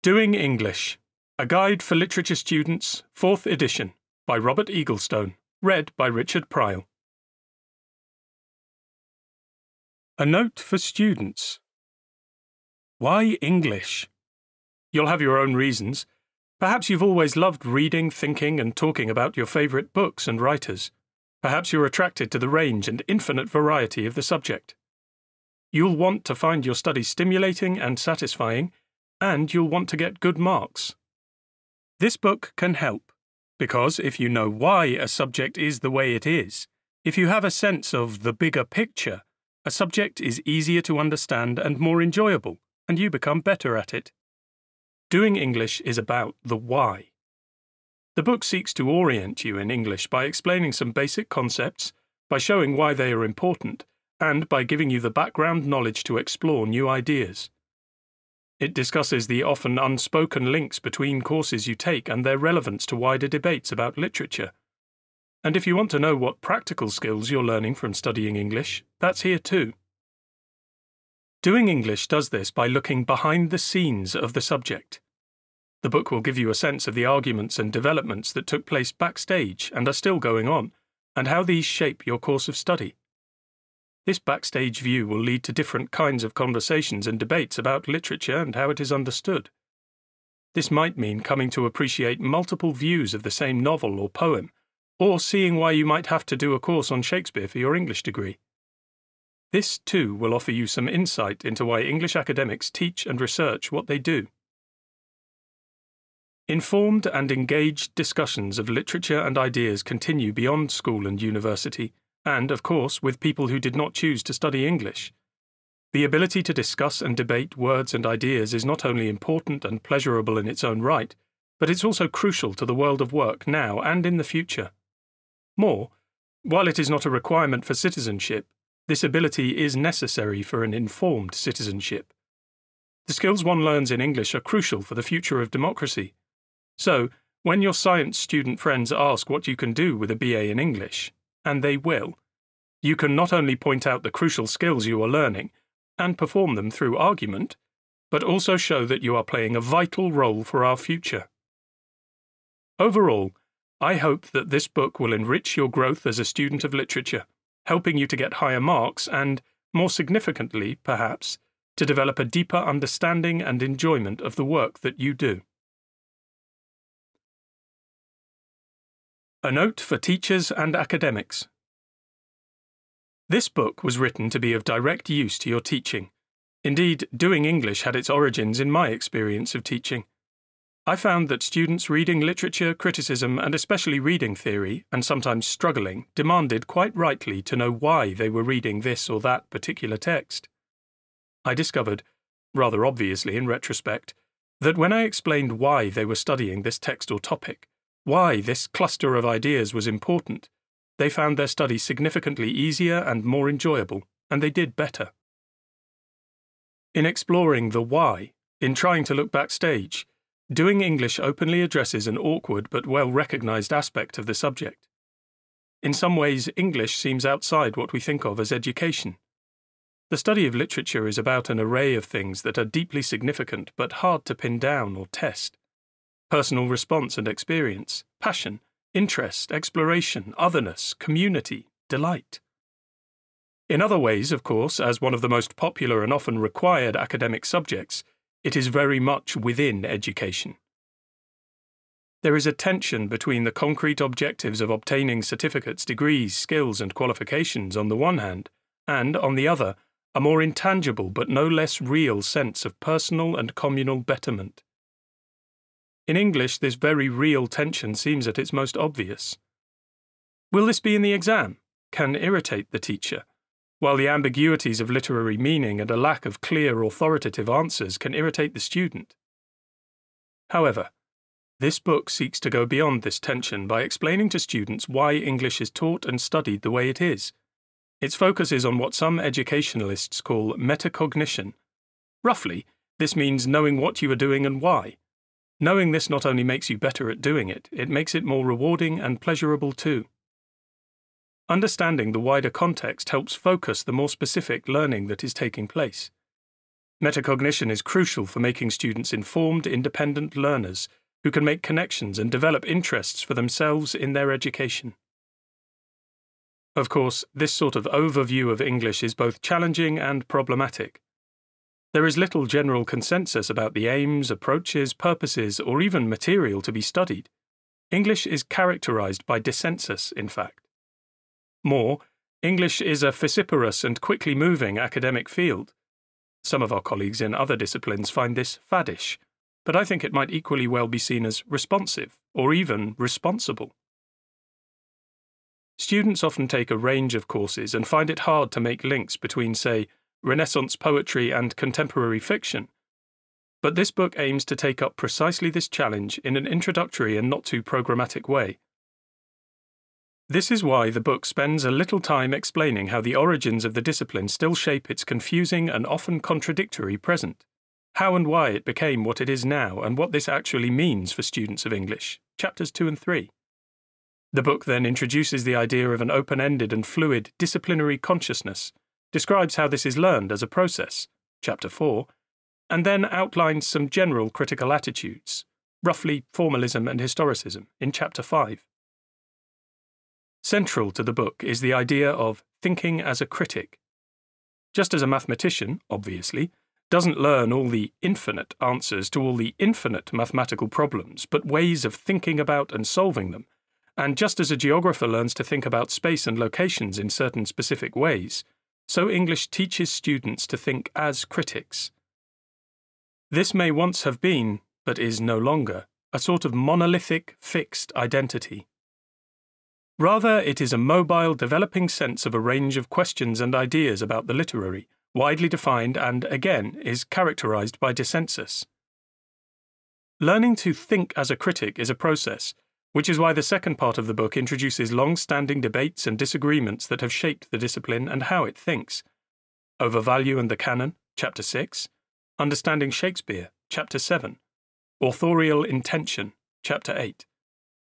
Doing English A Guide for Literature Students, 4th edition, by Robert Eaglestone, read by Richard Pryal. A note for students. Why English? You'll have your own reasons. Perhaps you've always loved reading, thinking, and talking about your favourite books and writers. Perhaps you're attracted to the range and infinite variety of the subject. You'll want to find your study stimulating and satisfying, and you'll want to get good marks. This book can help, because if you know why a subject is the way it is, if you have a sense of the bigger picture, a subject is easier to understand and more enjoyable, and you become better at it. Doing English is about the why. The book seeks to orient you in English by explaining some basic concepts, by showing why they are important, and by giving you the background knowledge to explore new ideas. It discusses the often unspoken links between courses you take and their relevance to wider debates about literature. And if you want to know what practical skills you're learning from studying English, that's here too. Doing English does this by looking behind the scenes of the subject. The book will give you a sense of the arguments and developments that took place backstage and are still going on, and how these shape your course of study. This backstage view will lead to different kinds of conversations and debates about literature and how it is understood. This might mean coming to appreciate multiple views of the same novel or poem, or seeing why you might have to do a course on Shakespeare for your English degree. This, too, will offer you some insight into why English academics teach and research what they do. Informed and engaged discussions of literature and ideas continue beyond school and university and, of course, with people who did not choose to study English. The ability to discuss and debate words and ideas is not only important and pleasurable in its own right, but it's also crucial to the world of work now and in the future. More, while it is not a requirement for citizenship, this ability is necessary for an informed citizenship. The skills one learns in English are crucial for the future of democracy. So, when your science student friends ask what you can do with a BA in English, and they will. You can not only point out the crucial skills you are learning and perform them through argument, but also show that you are playing a vital role for our future. Overall, I hope that this book will enrich your growth as a student of literature, helping you to get higher marks and, more significantly, perhaps, to develop a deeper understanding and enjoyment of the work that you do. A note for teachers and academics. This book was written to be of direct use to your teaching. Indeed, doing English had its origins in my experience of teaching. I found that students reading literature, criticism, and especially reading theory, and sometimes struggling, demanded quite rightly to know why they were reading this or that particular text. I discovered, rather obviously in retrospect, that when I explained why they were studying this text or topic, why this cluster of ideas was important, they found their study significantly easier and more enjoyable, and they did better. In exploring the why, in trying to look backstage, doing English openly addresses an awkward but well recognized aspect of the subject. In some ways, English seems outside what we think of as education. The study of literature is about an array of things that are deeply significant but hard to pin down or test personal response and experience, passion, interest, exploration, otherness, community, delight. In other ways, of course, as one of the most popular and often required academic subjects, it is very much within education. There is a tension between the concrete objectives of obtaining certificates, degrees, skills, and qualifications on the one hand, and, on the other, a more intangible but no less real sense of personal and communal betterment. In English, this very real tension seems at its most obvious. Will this be in the exam? Can irritate the teacher, while the ambiguities of literary meaning and a lack of clear authoritative answers can irritate the student. However, this book seeks to go beyond this tension by explaining to students why English is taught and studied the way it is. Its focus is on what some educationalists call metacognition. Roughly, this means knowing what you are doing and why, Knowing this not only makes you better at doing it, it makes it more rewarding and pleasurable too. Understanding the wider context helps focus the more specific learning that is taking place. Metacognition is crucial for making students informed, independent learners who can make connections and develop interests for themselves in their education. Of course, this sort of overview of English is both challenging and problematic. There is little general consensus about the aims, approaches, purposes, or even material to be studied. English is characterized by dissensus, in fact. More, English is a vociferous and quickly moving academic field. Some of our colleagues in other disciplines find this faddish, but I think it might equally well be seen as responsive, or even responsible. Students often take a range of courses and find it hard to make links between, say, Renaissance poetry and contemporary fiction. But this book aims to take up precisely this challenge in an introductory and not too programmatic way. This is why the book spends a little time explaining how the origins of the discipline still shape its confusing and often contradictory present, how and why it became what it is now, and what this actually means for students of English, chapters 2 and 3. The book then introduces the idea of an open ended and fluid disciplinary consciousness, describes how this is learned as a process, chapter 4, and then outlines some general critical attitudes, roughly formalism and historicism, in chapter 5. Central to the book is the idea of thinking as a critic. Just as a mathematician, obviously, doesn't learn all the infinite answers to all the infinite mathematical problems, but ways of thinking about and solving them, and just as a geographer learns to think about space and locations in certain specific ways, so English teaches students to think as critics. This may once have been, but is no longer, a sort of monolithic, fixed identity. Rather, it is a mobile, developing sense of a range of questions and ideas about the literary, widely defined and, again, is characterized by dissensus. Learning to think as a critic is a process, which is why the second part of the book introduces long standing debates and disagreements that have shaped the discipline and how it thinks. Over Value and the Canon, Chapter 6, Understanding Shakespeare, Chapter 7, Authorial Intention, Chapter 8,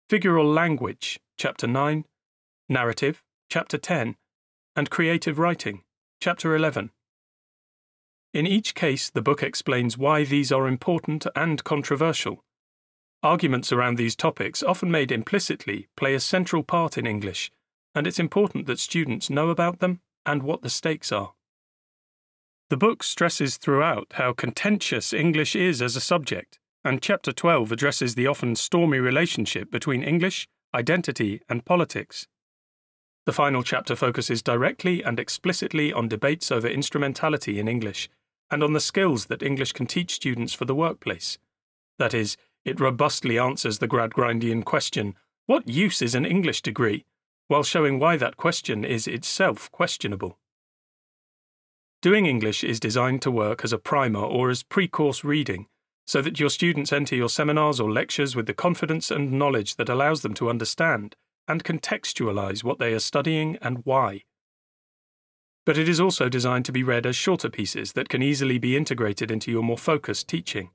Figural Language, Chapter 9, Narrative, Chapter 10, and Creative Writing, Chapter 11. In each case, the book explains why these are important and controversial. Arguments around these topics, often made implicitly, play a central part in English, and it's important that students know about them and what the stakes are. The book stresses throughout how contentious English is as a subject, and Chapter 12 addresses the often stormy relationship between English identity, and politics. The final chapter focuses directly and explicitly on debates over instrumentality in English and on the skills that English can teach students for the workplace. That is, it robustly answers the Gradgrindian question what use is an English degree? while showing why that question is itself questionable. Doing English is designed to work as a primer or as pre course reading so that your students enter your seminars or lectures with the confidence and knowledge that allows them to understand and contextualize what they are studying and why. But it is also designed to be read as shorter pieces that can easily be integrated into your more focused teaching.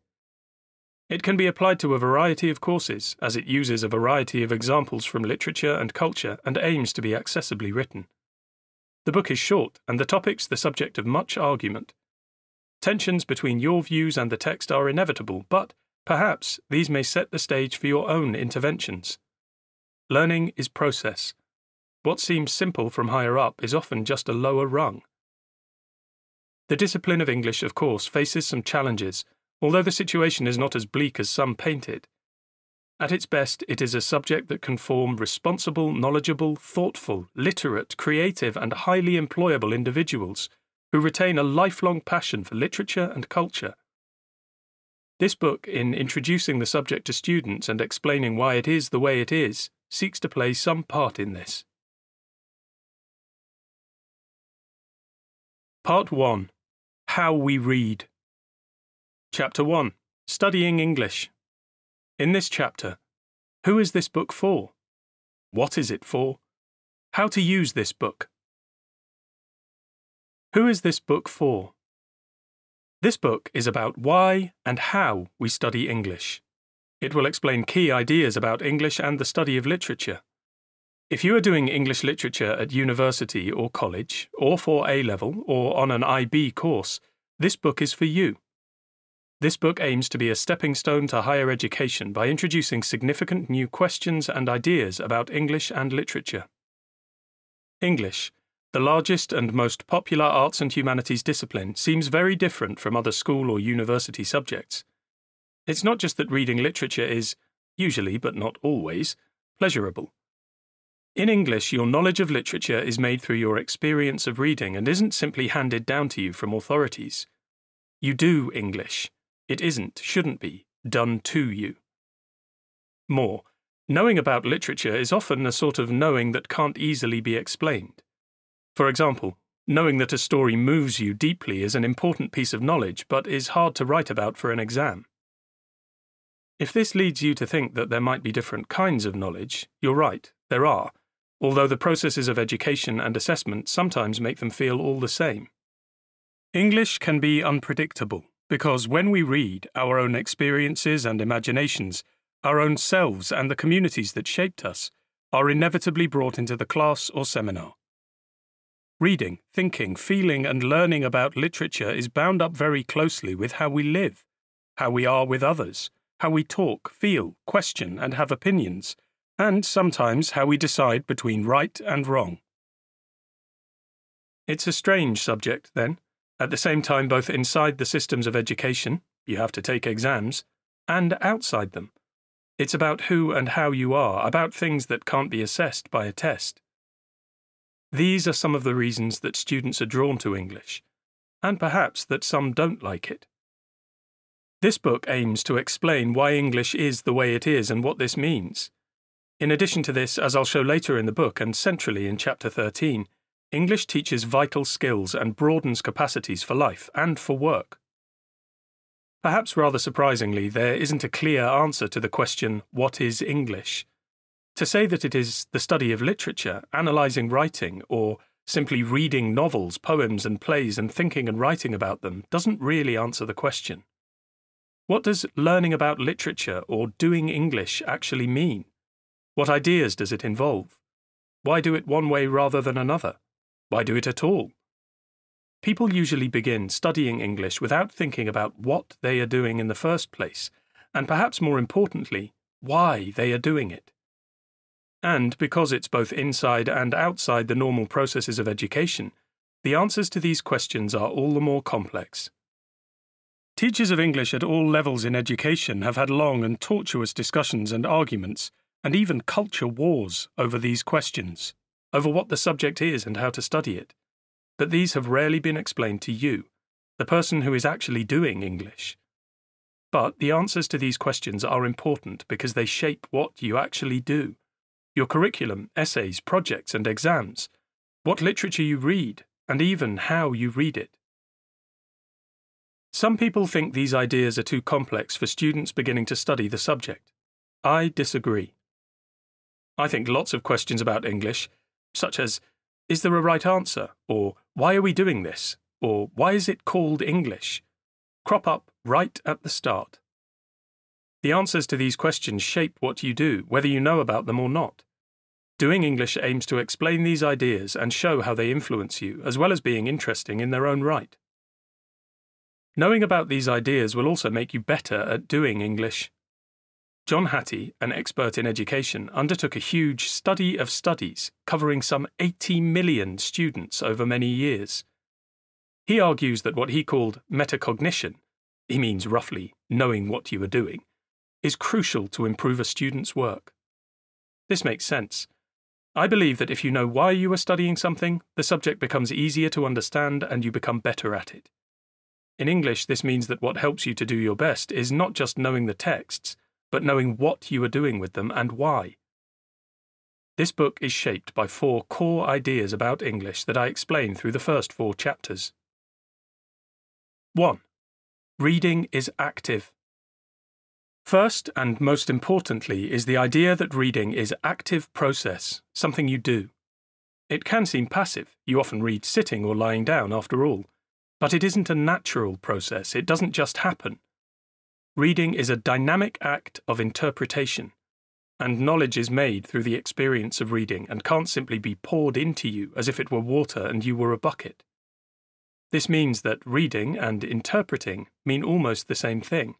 It can be applied to a variety of courses, as it uses a variety of examples from literature and culture and aims to be accessibly written. The book is short, and the topics the subject of much argument, Tensions between your views and the text are inevitable, but perhaps these may set the stage for your own interventions. Learning is process. What seems simple from higher up is often just a lower rung. The discipline of English, of course, faces some challenges, although the situation is not as bleak as some paint it. At its best, it is a subject that can form responsible, knowledgeable, thoughtful, literate, creative, and highly employable individuals who retain a lifelong passion for literature and culture. This book, in introducing the subject to students and explaining why it is the way it is, seeks to play some part in this. Part 1 How We Read. Chapter 1 Studying English. In this chapter, who is this book for? What is it for? How to use this book. Who is this book for? This book is about why and how we study English. It will explain key ideas about English and the study of literature. If you are doing English literature at university or college, or for A level, or on an IB course, this book is for you. This book aims to be a stepping stone to higher education by introducing significant new questions and ideas about English and literature. English, the largest and most popular arts and humanities discipline, seems very different from other school or university subjects. It's not just that reading literature is, usually but not always, pleasurable. In English, your knowledge of literature is made through your experience of reading and isn't simply handed down to you from authorities. You do English. It isn't, shouldn't be, done to you. More, knowing about literature is often a sort of knowing that can't easily be explained. For example, knowing that a story moves you deeply is an important piece of knowledge but is hard to write about for an exam. If this leads you to think that there might be different kinds of knowledge, you're right, there are, although the processes of education and assessment sometimes make them feel all the same. English can be unpredictable because when we read, our own experiences and imaginations, our own selves and the communities that shaped us, are inevitably brought into the class or seminar. Reading, thinking, feeling, and learning about literature is bound up very closely with how we live, how we are with others, how we talk, feel, question, and have opinions, and sometimes how we decide between right and wrong. It's a strange subject, then, at the same time, both inside the systems of education, you have to take exams, and outside them. It's about who and how you are, about things that can't be assessed by a test. These are some of the reasons that students are drawn to English, and perhaps that some don't like it. This book aims to explain why English is the way it is and what this means. In addition to this, as I'll show later in the book and centrally in Chapter 13, English teaches vital skills and broadens capacities for life and for work. Perhaps rather surprisingly, there isn't a clear answer to the question, What is English? To say that it is the study of literature, analysing writing, or simply reading novels, poems, and plays and thinking and writing about them doesn't really answer the question. What does learning about literature or doing English actually mean? What ideas does it involve? Why do it one way rather than another? Why do it at all? People usually begin studying English without thinking about what they are doing in the first place, and perhaps more importantly, why they are doing it. And because it's both inside and outside the normal processes of education, the answers to these questions are all the more complex. Teachers of English at all levels in education have had long and tortuous discussions and arguments and even culture wars over these questions, over what the subject is and how to study it. But these have rarely been explained to you, the person who is actually doing English. But the answers to these questions are important because they shape what you actually do your curriculum, essays, projects, and exams, what literature you read, and even how you read it. Some people think these ideas are too complex for students beginning to study the subject. I disagree. I think lots of questions about English, such as Is there a right answer? or Why are we doing this? or Why is it called English? crop up right at the start. The answers to these questions shape what you do, whether you know about them or not. Doing English aims to explain these ideas and show how they influence you, as well as being interesting in their own right. Knowing about these ideas will also make you better at doing English. John Hattie, an expert in education, undertook a huge study of studies covering some 80 million students over many years. He argues that what he called metacognition, he means roughly knowing what you are doing, is crucial to improve a student's work. This makes sense. I believe that if you know why you are studying something, the subject becomes easier to understand and you become better at it. In English, this means that what helps you to do your best is not just knowing the texts, but knowing what you are doing with them and why. This book is shaped by four core ideas about English that I explain through the first four chapters. 1. Reading is active. First, and most importantly, is the idea that reading is active process, something you do. It can seem passive, you often read sitting or lying down after all, but it isn't a natural process, it doesn't just happen. Reading is a dynamic act of interpretation, and knowledge is made through the experience of reading and can't simply be poured into you as if it were water and you were a bucket. This means that reading and interpreting mean almost the same thing,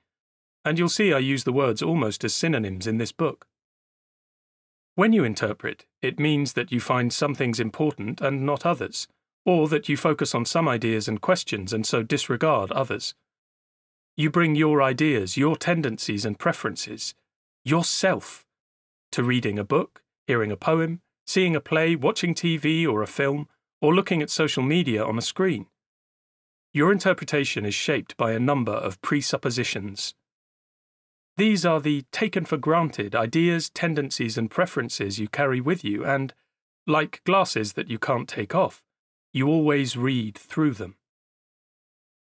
and you'll see I use the words almost as synonyms in this book. When you interpret, it means that you find some things important and not others, or that you focus on some ideas and questions and so disregard others. You bring your ideas, your tendencies and preferences, yourself, to reading a book, hearing a poem, seeing a play, watching TV or a film, or looking at social media on a screen. Your interpretation is shaped by a number of presuppositions. These are the taken for granted ideas, tendencies, and preferences you carry with you, and, like glasses that you can't take off, you always read through them.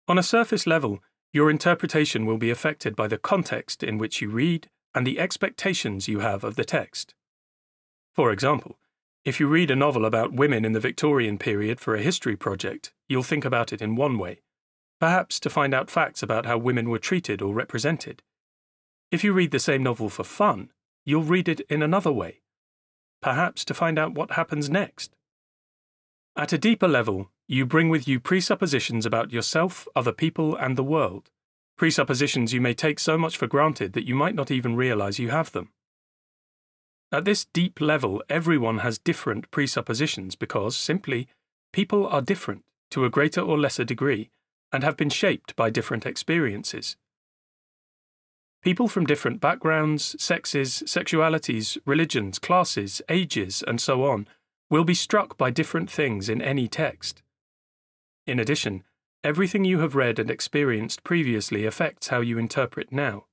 On a surface level, your interpretation will be affected by the context in which you read and the expectations you have of the text. For example, if you read a novel about women in the Victorian period for a history project, you'll think about it in one way, perhaps to find out facts about how women were treated or represented. If you read the same novel for fun, you'll read it in another way, perhaps to find out what happens next. At a deeper level, you bring with you presuppositions about yourself, other people, and the world. Presuppositions you may take so much for granted that you might not even realize you have them. At this deep level, everyone has different presuppositions because, simply, people are different to a greater or lesser degree and have been shaped by different experiences. People from different backgrounds, sexes, sexualities, religions, classes, ages, and so on will be struck by different things in any text. In addition, everything you have read and experienced previously affects how you interpret now.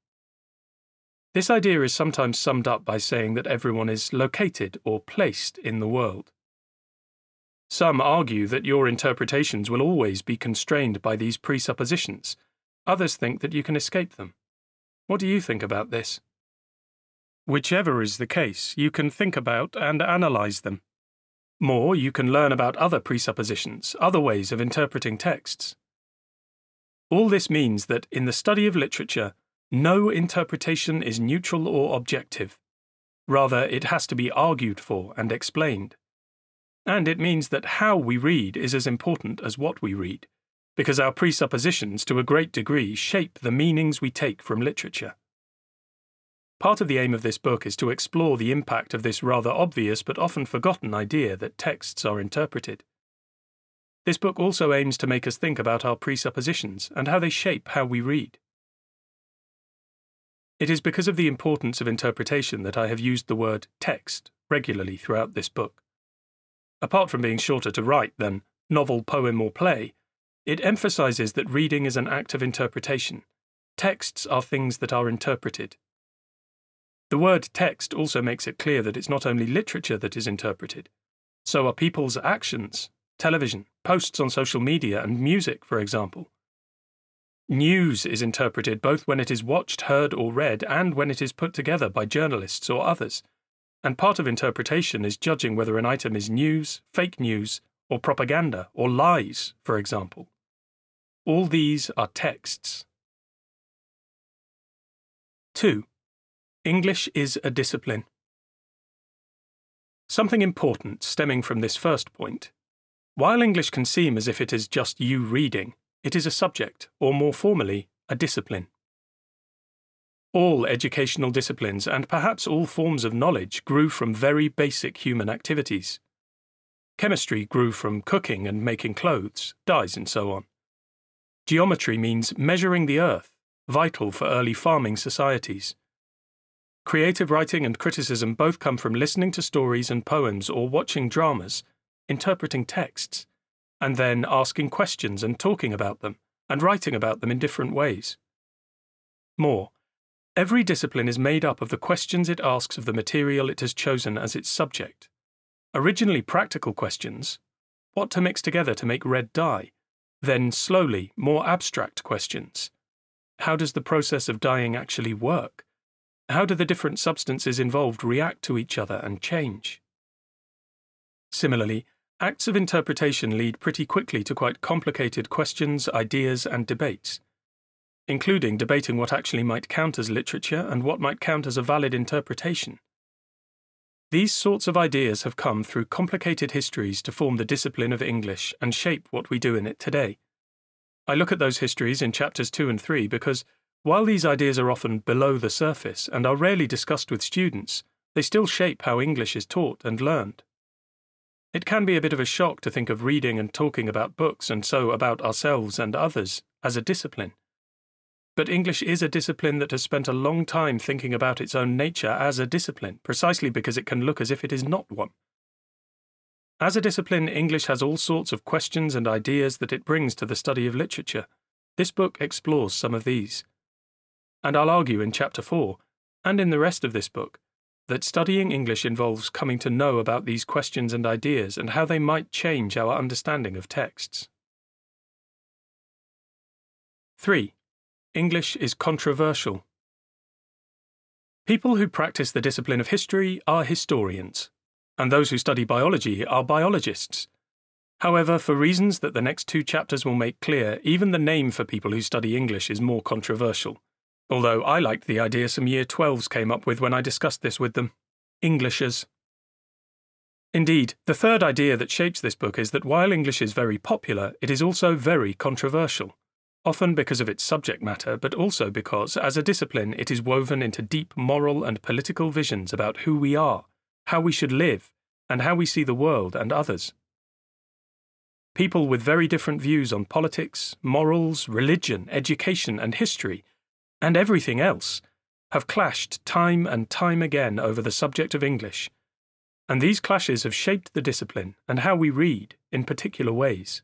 This idea is sometimes summed up by saying that everyone is located or placed in the world. Some argue that your interpretations will always be constrained by these presuppositions. Others think that you can escape them. What do you think about this? Whichever is the case, you can think about and analyze them. More, you can learn about other presuppositions, other ways of interpreting texts. All this means that in the study of literature, no interpretation is neutral or objective. Rather, it has to be argued for and explained. And it means that how we read is as important as what we read, because our presuppositions to a great degree shape the meanings we take from literature. Part of the aim of this book is to explore the impact of this rather obvious but often forgotten idea that texts are interpreted. This book also aims to make us think about our presuppositions and how they shape how we read. It is because of the importance of interpretation that I have used the word text regularly throughout this book. Apart from being shorter to write than novel, poem, or play, it emphasizes that reading is an act of interpretation. Texts are things that are interpreted. The word text also makes it clear that it's not only literature that is interpreted, so are people's actions, television, posts on social media, and music, for example. News is interpreted both when it is watched, heard, or read, and when it is put together by journalists or others. And part of interpretation is judging whether an item is news, fake news, or propaganda, or lies, for example. All these are texts. 2. English is a discipline. Something important stemming from this first point. While English can seem as if it is just you reading, it is a subject, or more formally, a discipline. All educational disciplines, and perhaps all forms of knowledge, grew from very basic human activities. Chemistry grew from cooking and making clothes, dyes, and so on. Geometry means measuring the earth, vital for early farming societies. Creative writing and criticism both come from listening to stories and poems or watching dramas, interpreting texts and then asking questions and talking about them, and writing about them in different ways. More, every discipline is made up of the questions it asks of the material it has chosen as its subject. Originally practical questions what to mix together to make red dye, then slowly, more abstract questions. How does the process of dyeing actually work? How do the different substances involved react to each other and change? Similarly, Acts of interpretation lead pretty quickly to quite complicated questions, ideas, and debates, including debating what actually might count as literature and what might count as a valid interpretation. These sorts of ideas have come through complicated histories to form the discipline of English and shape what we do in it today. I look at those histories in chapters 2 and 3 because, while these ideas are often below the surface and are rarely discussed with students, they still shape how English is taught and learned. It can be a bit of a shock to think of reading and talking about books and so about ourselves and others as a discipline. But English is a discipline that has spent a long time thinking about its own nature as a discipline, precisely because it can look as if it is not one. As a discipline, English has all sorts of questions and ideas that it brings to the study of literature. This book explores some of these. And I'll argue in Chapter 4, and in the rest of this book, that studying English involves coming to know about these questions and ideas and how they might change our understanding of texts. 3. English is controversial. People who practice the discipline of history are historians, and those who study biology are biologists. However, for reasons that the next two chapters will make clear, even the name for people who study English is more controversial. Although I liked the idea some Year 12s came up with when I discussed this with them Englishers. Indeed, the third idea that shapes this book is that while English is very popular, it is also very controversial often because of its subject matter, but also because, as a discipline, it is woven into deep moral and political visions about who we are, how we should live, and how we see the world and others. People with very different views on politics, morals, religion, education, and history, and everything else, have clashed time and time again over the subject of English, and these clashes have shaped the discipline and how we read in particular ways.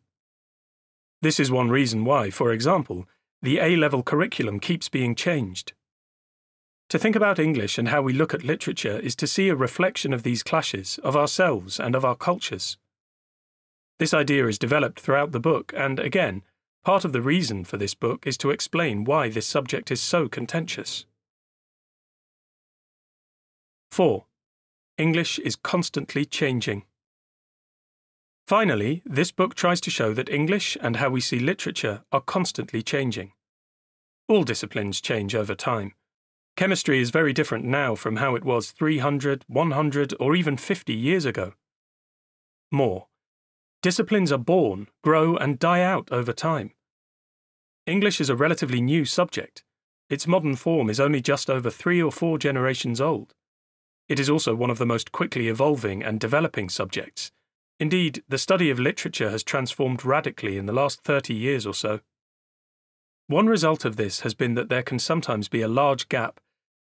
This is one reason why, for example, the A level curriculum keeps being changed. To think about English and how we look at literature is to see a reflection of these clashes, of ourselves and of our cultures. This idea is developed throughout the book, and again, part of the reason for this book is to explain why this subject is so contentious. 4. English is constantly changing. Finally, this book tries to show that English and how we see literature are constantly changing. All disciplines change over time. Chemistry is very different now from how it was 300, 100, or even 50 years ago. More. Disciplines are born, grow, and die out over time. English is a relatively new subject. Its modern form is only just over three or four generations old. It is also one of the most quickly evolving and developing subjects, Indeed, the study of literature has transformed radically in the last 30 years or so. One result of this has been that there can sometimes be a large gap,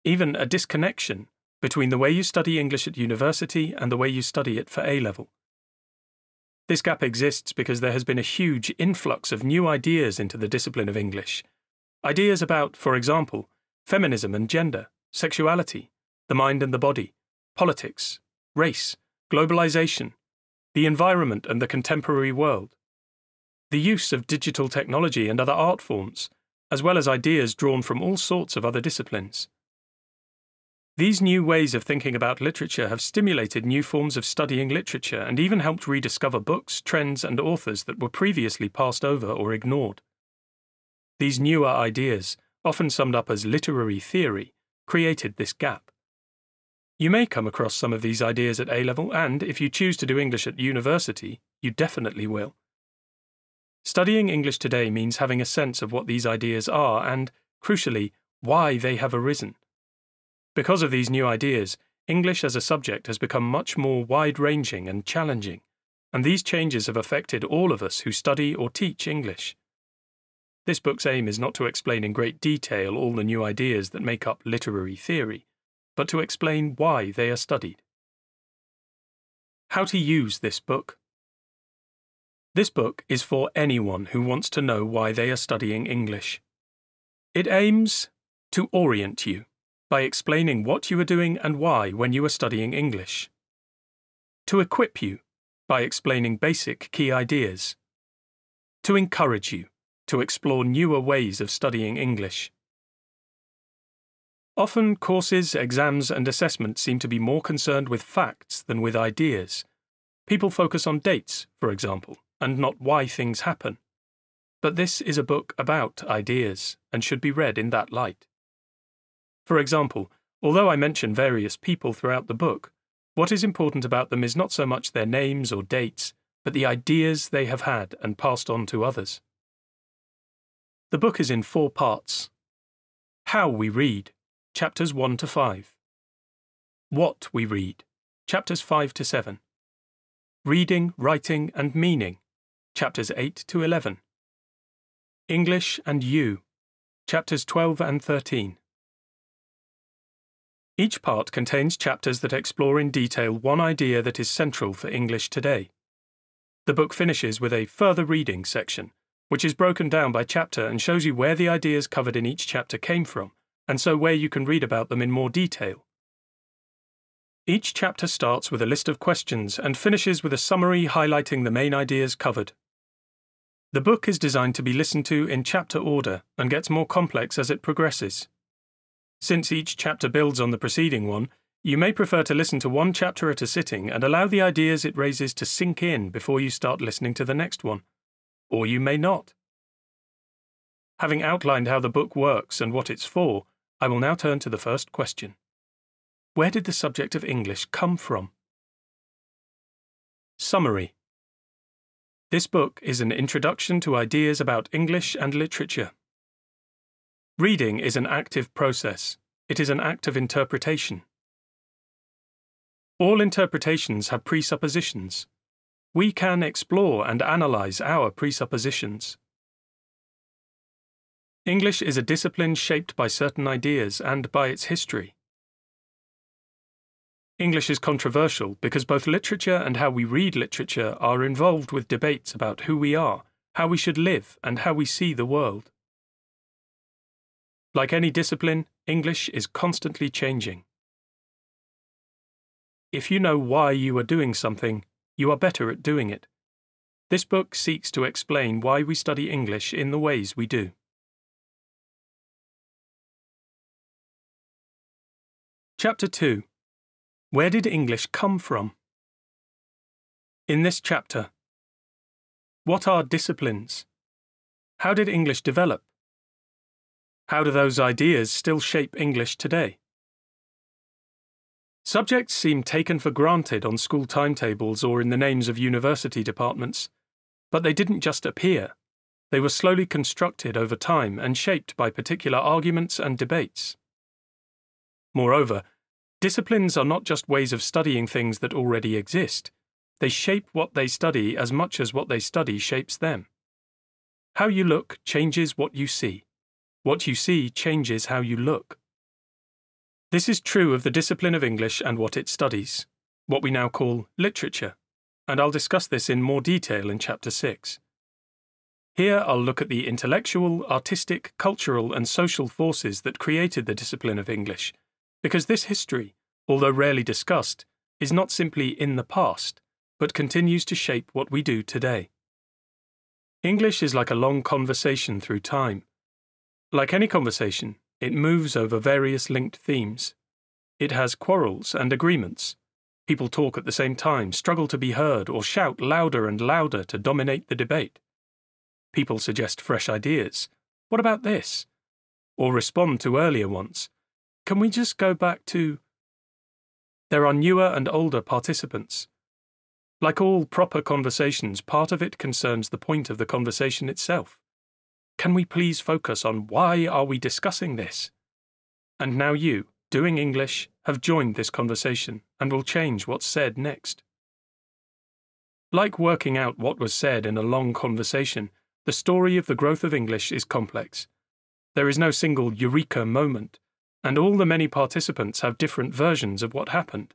even a disconnection, between the way you study English at university and the way you study it for A level. This gap exists because there has been a huge influx of new ideas into the discipline of English. Ideas about, for example, feminism and gender, sexuality, the mind and the body, politics, race, globalization, the environment and the contemporary world, the use of digital technology and other art forms, as well as ideas drawn from all sorts of other disciplines. These new ways of thinking about literature have stimulated new forms of studying literature and even helped rediscover books, trends, and authors that were previously passed over or ignored. These newer ideas, often summed up as literary theory, created this gap. You may come across some of these ideas at A level, and if you choose to do English at university, you definitely will. Studying English today means having a sense of what these ideas are and, crucially, why they have arisen. Because of these new ideas, English as a subject has become much more wide ranging and challenging, and these changes have affected all of us who study or teach English. This book's aim is not to explain in great detail all the new ideas that make up literary theory but to explain why they are studied. How to use this book. This book is for anyone who wants to know why they are studying English. It aims to orient you by explaining what you are doing and why when you are studying English. To equip you by explaining basic key ideas. To encourage you to explore newer ways of studying English. Often, courses, exams, and assessments seem to be more concerned with facts than with ideas. People focus on dates, for example, and not why things happen. But this is a book about ideas, and should be read in that light. For example, although I mention various people throughout the book, what is important about them is not so much their names or dates, but the ideas they have had and passed on to others. The book is in four parts How we read, chapters 1 to 5. What we read, chapters 5 to 7. Reading, Writing, and Meaning, chapters 8 to 11. English and You, chapters 12 and 13. Each part contains chapters that explore in detail one idea that is central for English today. The book finishes with a further reading section, which is broken down by chapter and shows you where the ideas covered in each chapter came from, and so where you can read about them in more detail. Each chapter starts with a list of questions and finishes with a summary highlighting the main ideas covered. The book is designed to be listened to in chapter order and gets more complex as it progresses. Since each chapter builds on the preceding one, you may prefer to listen to one chapter at a sitting and allow the ideas it raises to sink in before you start listening to the next one. Or you may not. Having outlined how the book works and what it's for, I will now turn to the first question. Where did the subject of English come from? Summary This book is an introduction to ideas about English and literature. Reading is an active process, it is an act of interpretation. All interpretations have presuppositions. We can explore and analyze our presuppositions. English is a discipline shaped by certain ideas and by its history. English is controversial because both literature and how we read literature are involved with debates about who we are, how we should live, and how we see the world. Like any discipline, English is constantly changing. If you know why you are doing something, you are better at doing it. This book seeks to explain why we study English in the ways we do. Chapter 2 Where did English come from? In this chapter, what are disciplines? How did English develop? How do those ideas still shape English today? Subjects seem taken for granted on school timetables or in the names of university departments, but they didn't just appear. They were slowly constructed over time and shaped by particular arguments and debates. Moreover, disciplines are not just ways of studying things that already exist. They shape what they study as much as what they study shapes them. How you look changes what you see. What you see changes how you look. This is true of the discipline of English and what it studies, what we now call literature, and I'll discuss this in more detail in Chapter 6. Here I'll look at the intellectual, artistic, cultural, and social forces that created the discipline of English, because this history, although rarely discussed, is not simply in the past, but continues to shape what we do today. English is like a long conversation through time. Like any conversation, it moves over various linked themes. It has quarrels and agreements. People talk at the same time, struggle to be heard, or shout louder and louder to dominate the debate. People suggest fresh ideas. What about this? Or respond to earlier ones. Can we just go back to. There are newer and older participants. Like all proper conversations, part of it concerns the point of the conversation itself. Can we please focus on why are we discussing this? And now you, doing English, have joined this conversation and will change what's said next. Like working out what was said in a long conversation, the story of the growth of English is complex. There is no single eureka moment, and all the many participants have different versions of what happened.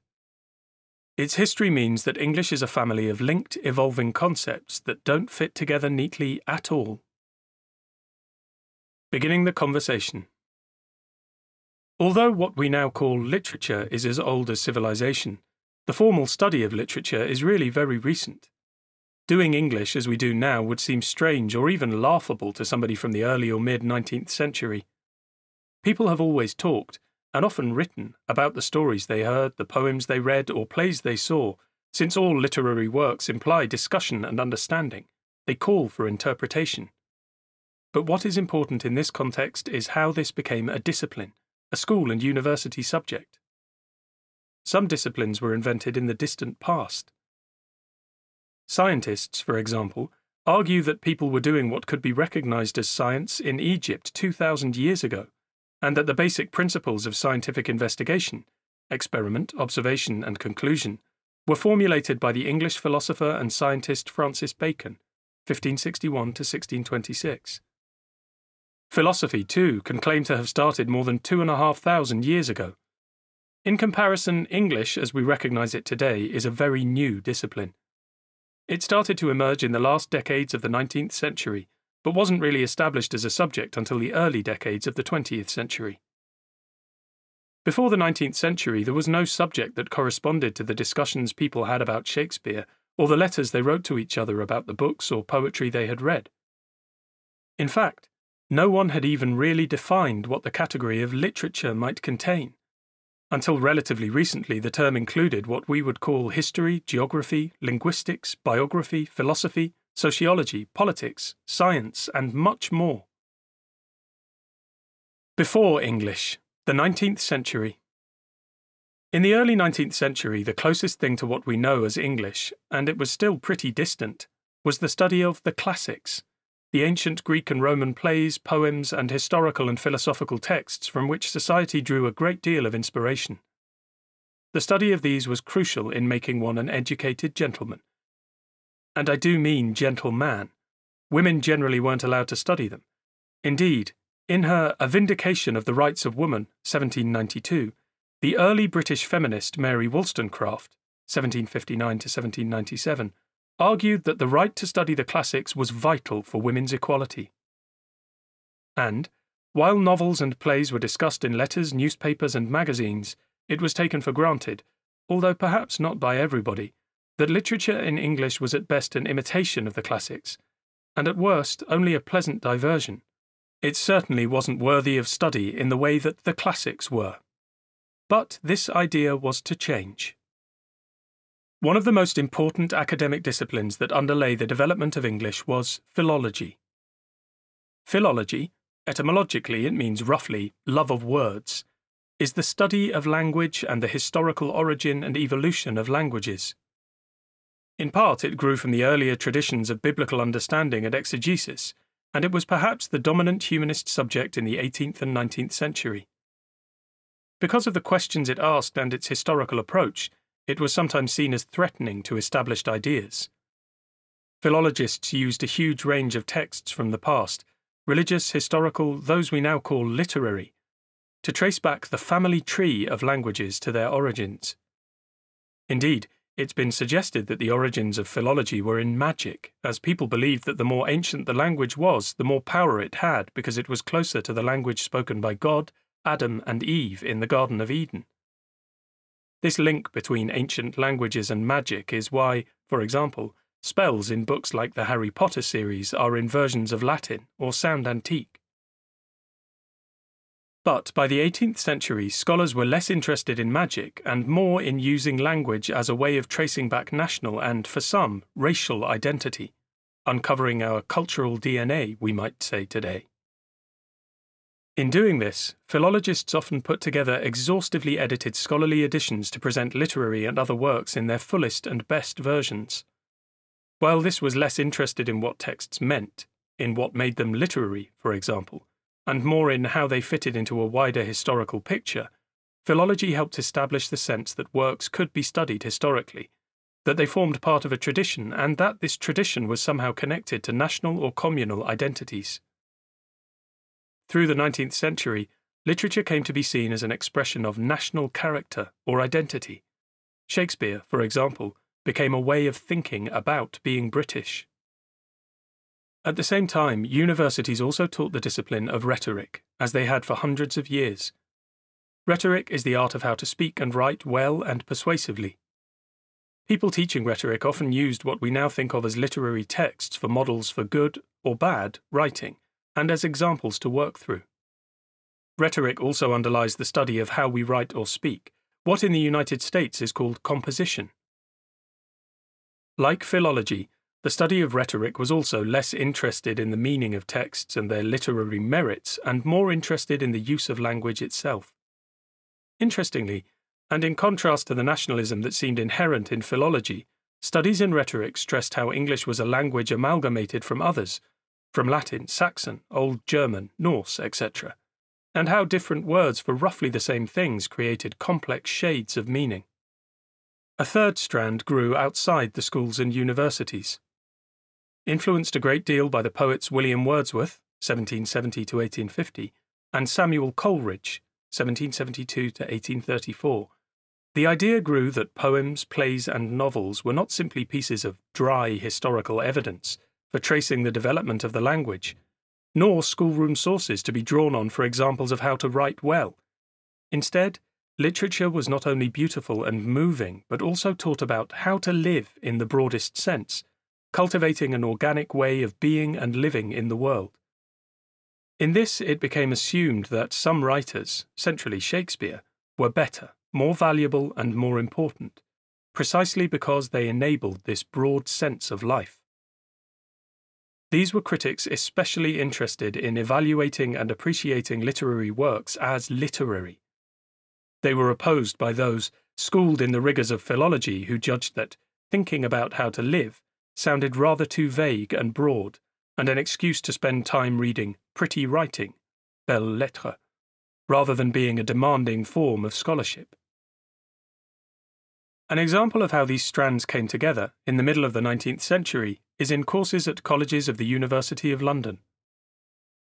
Its history means that English is a family of linked, evolving concepts that don't fit together neatly at all. Beginning the conversation. Although what we now call literature is as old as civilization, the formal study of literature is really very recent. Doing English as we do now would seem strange or even laughable to somebody from the early or mid 19th century. People have always talked, and often written, about the stories they heard, the poems they read, or plays they saw, since all literary works imply discussion and understanding. They call for interpretation. But what is important in this context is how this became a discipline, a school and university subject. Some disciplines were invented in the distant past. Scientists, for example, argue that people were doing what could be recognized as science in Egypt 2,000 years ago, and that the basic principles of scientific investigation experiment, observation, and conclusion were formulated by the English philosopher and scientist Francis Bacon, 1561 to 1626. Philosophy, too, can claim to have started more than two and a half thousand years ago. In comparison, English, as we recognize it today, is a very new discipline. It started to emerge in the last decades of the 19th century, but wasn't really established as a subject until the early decades of the 20th century. Before the 19th century, there was no subject that corresponded to the discussions people had about Shakespeare or the letters they wrote to each other about the books or poetry they had read. In fact, no one had even really defined what the category of literature might contain. Until relatively recently, the term included what we would call history, geography, linguistics, biography, philosophy, sociology, politics, science, and much more. Before English, the 19th century. In the early 19th century, the closest thing to what we know as English, and it was still pretty distant, was the study of the classics, the ancient Greek and Roman plays, poems, and historical and philosophical texts from which society drew a great deal of inspiration. The study of these was crucial in making one an educated gentleman. And I do mean gentleman. Women generally weren't allowed to study them. Indeed, in her A Vindication of the Rights of Woman, 1792, the early British feminist Mary Wollstonecraft, 1759 to 1797, argued that the right to study the classics was vital for women's equality. And, while novels and plays were discussed in letters, newspapers, and magazines, it was taken for granted, although perhaps not by everybody, that literature in English was at best an imitation of the classics, and at worst only a pleasant diversion. It certainly wasn't worthy of study in the way that the classics were. But this idea was to change. One of the most important academic disciplines that underlay the development of English was philology. Philology, etymologically it means roughly love of words, is the study of language and the historical origin and evolution of languages. In part, it grew from the earlier traditions of biblical understanding and exegesis, and it was perhaps the dominant humanist subject in the 18th and 19th century. Because of the questions it asked and its historical approach, it was sometimes seen as threatening to established ideas. Philologists used a huge range of texts from the past, religious, historical, those we now call literary, to trace back the family tree of languages to their origins. Indeed, it's been suggested that the origins of philology were in magic, as people believed that the more ancient the language was, the more power it had because it was closer to the language spoken by God, Adam, and Eve in the Garden of Eden. This link between ancient languages and magic is why, for example, spells in books like the Harry Potter series are in versions of Latin or sound antique. But by the 18th century, scholars were less interested in magic and more in using language as a way of tracing back national and, for some, racial identity, uncovering our cultural DNA, we might say today. In doing this, philologists often put together exhaustively edited scholarly editions to present literary and other works in their fullest and best versions. While this was less interested in what texts meant, in what made them literary, for example, and more in how they fitted into a wider historical picture, philology helped establish the sense that works could be studied historically, that they formed part of a tradition, and that this tradition was somehow connected to national or communal identities. Through the 19th century, literature came to be seen as an expression of national character or identity. Shakespeare, for example, became a way of thinking about being British. At the same time, universities also taught the discipline of rhetoric, as they had for hundreds of years. Rhetoric is the art of how to speak and write well and persuasively. People teaching rhetoric often used what we now think of as literary texts for models for good or bad writing, and as examples to work through. Rhetoric also underlies the study of how we write or speak, what in the United States is called composition. Like philology, the study of rhetoric was also less interested in the meaning of texts and their literary merits and more interested in the use of language itself. Interestingly, and in contrast to the nationalism that seemed inherent in philology, studies in rhetoric stressed how English was a language amalgamated from others, from Latin, Saxon, Old German, Norse, etc., and how different words for roughly the same things created complex shades of meaning. A third strand grew outside the schools and universities. Influenced a great deal by the poets William Wordsworth, 1770 to 1850, and Samuel Coleridge, 1772 to 1834, the idea grew that poems, plays, and novels were not simply pieces of dry historical evidence for tracing the development of the language, nor schoolroom sources to be drawn on for examples of how to write well. Instead, Literature was not only beautiful and moving, but also taught about how to live in the broadest sense, cultivating an organic way of being and living in the world. In this, it became assumed that some writers, centrally Shakespeare, were better, more valuable, and more important, precisely because they enabled this broad sense of life. These were critics especially interested in evaluating and appreciating literary works as literary, they were opposed by those schooled in the rigours of philology who judged that thinking about how to live sounded rather too vague and broad, and an excuse to spend time reading pretty writing, belles lettres, rather than being a demanding form of scholarship. An example of how these strands came together in the middle of the 19th century is in courses at colleges of the University of London.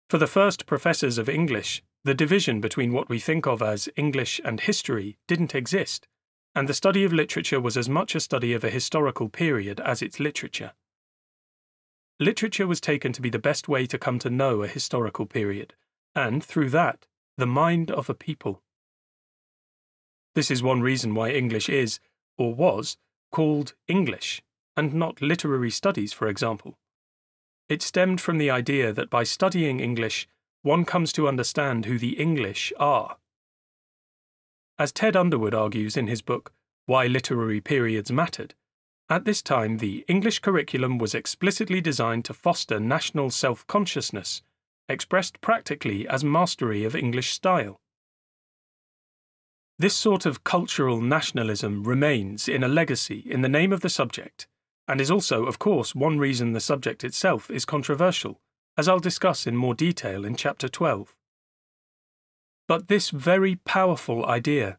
For the first professors of English, the division between what we think of as English and history didn't exist, and the study of literature was as much a study of a historical period as its literature. Literature was taken to be the best way to come to know a historical period, and, through that, the mind of a people. This is one reason why English is, or was, called English, and not literary studies, for example. It stemmed from the idea that by studying English, one comes to understand who the English are. As Ted Underwood argues in his book, Why Literary Periods Mattered, at this time the English curriculum was explicitly designed to foster national self consciousness, expressed practically as mastery of English style. This sort of cultural nationalism remains in a legacy in the name of the subject, and is also, of course, one reason the subject itself is controversial as I'll discuss in more detail in Chapter 12. But this very powerful idea,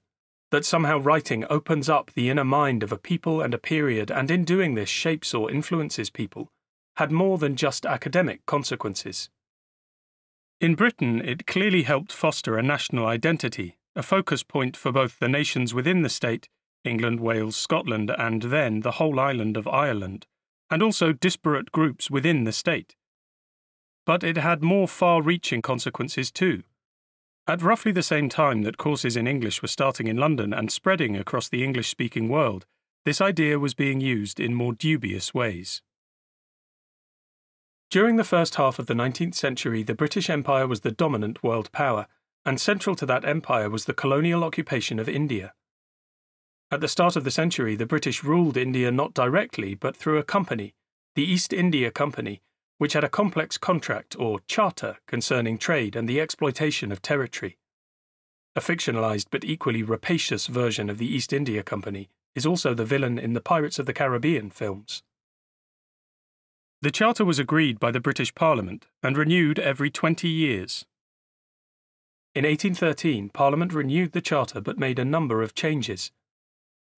that somehow writing opens up the inner mind of a people and a period, and in doing this shapes or influences people, had more than just academic consequences. In Britain, it clearly helped foster a national identity, a focus point for both the nations within the state England, Wales, Scotland, and then the whole island of Ireland, and also disparate groups within the state. But it had more far reaching consequences too. At roughly the same time that courses in English were starting in London and spreading across the English speaking world, this idea was being used in more dubious ways. During the first half of the 19th century, the British Empire was the dominant world power, and central to that empire was the colonial occupation of India. At the start of the century, the British ruled India not directly, but through a company, the East India Company, which had a complex contract or charter concerning trade and the exploitation of territory. A fictionalized but equally rapacious version of the East India Company is also the villain in the Pirates of the Caribbean films. The charter was agreed by the British Parliament and renewed every 20 years. In 1813, Parliament renewed the charter but made a number of changes.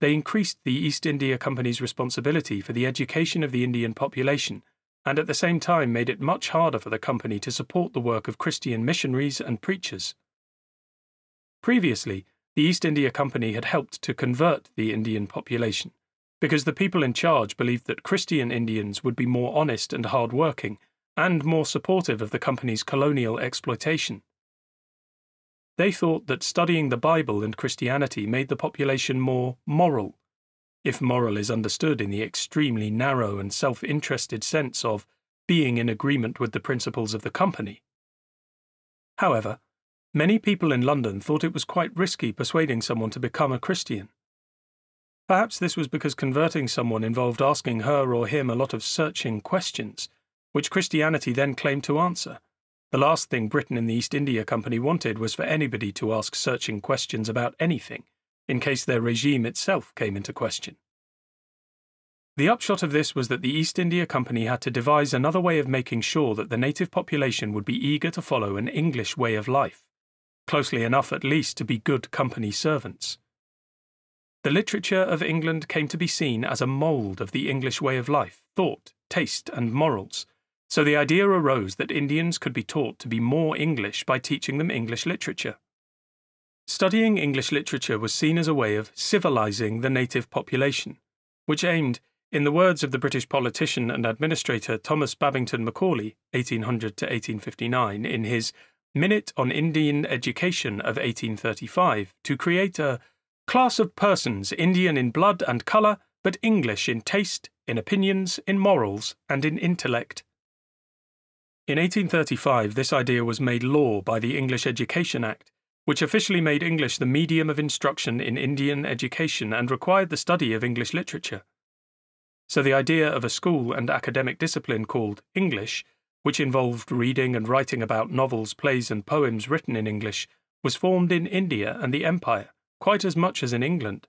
They increased the East India Company's responsibility for the education of the Indian population and at the same time made it much harder for the company to support the work of Christian missionaries and preachers. Previously, the East India Company had helped to convert the Indian population, because the people in charge believed that Christian Indians would be more honest and hard-working, and more supportive of the company's colonial exploitation. They thought that studying the Bible and Christianity made the population more moral if moral is understood in the extremely narrow and self interested sense of being in agreement with the principles of the company. However, many people in London thought it was quite risky persuading someone to become a Christian. Perhaps this was because converting someone involved asking her or him a lot of searching questions, which Christianity then claimed to answer. The last thing Britain and the East India Company wanted was for anybody to ask searching questions about anything, in case their regime itself came into question. The upshot of this was that the East India Company had to devise another way of making sure that the native population would be eager to follow an English way of life, closely enough at least to be good company servants. The literature of England came to be seen as a mould of the English way of life, thought, taste, and morals, so the idea arose that Indians could be taught to be more English by teaching them English literature. Studying English literature was seen as a way of civilizing the native population, which aimed, in the words of the British politician and administrator Thomas Babington Macaulay, 1800 to 1859, in his Minute on Indian Education of 1835, to create a class of persons Indian in blood and colour, but English in taste, in opinions, in morals, and in intellect. In 1835, this idea was made law by the English Education Act, which officially made English the medium of instruction in Indian education and required the study of English literature. So the idea of a school and academic discipline called English, which involved reading and writing about novels, plays, and poems written in English, was formed in India and the Empire, quite as much as in England,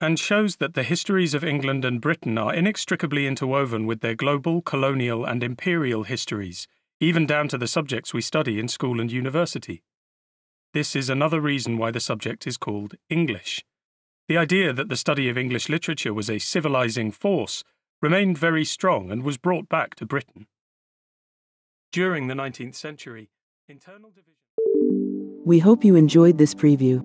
and shows that the histories of England and Britain are inextricably interwoven with their global, colonial, and imperial histories, even down to the subjects we study in school and university. This is another reason why the subject is called English. The idea that the study of English literature was a civilizing force remained very strong and was brought back to Britain. During the 19th century, internal division. We hope you enjoyed this preview.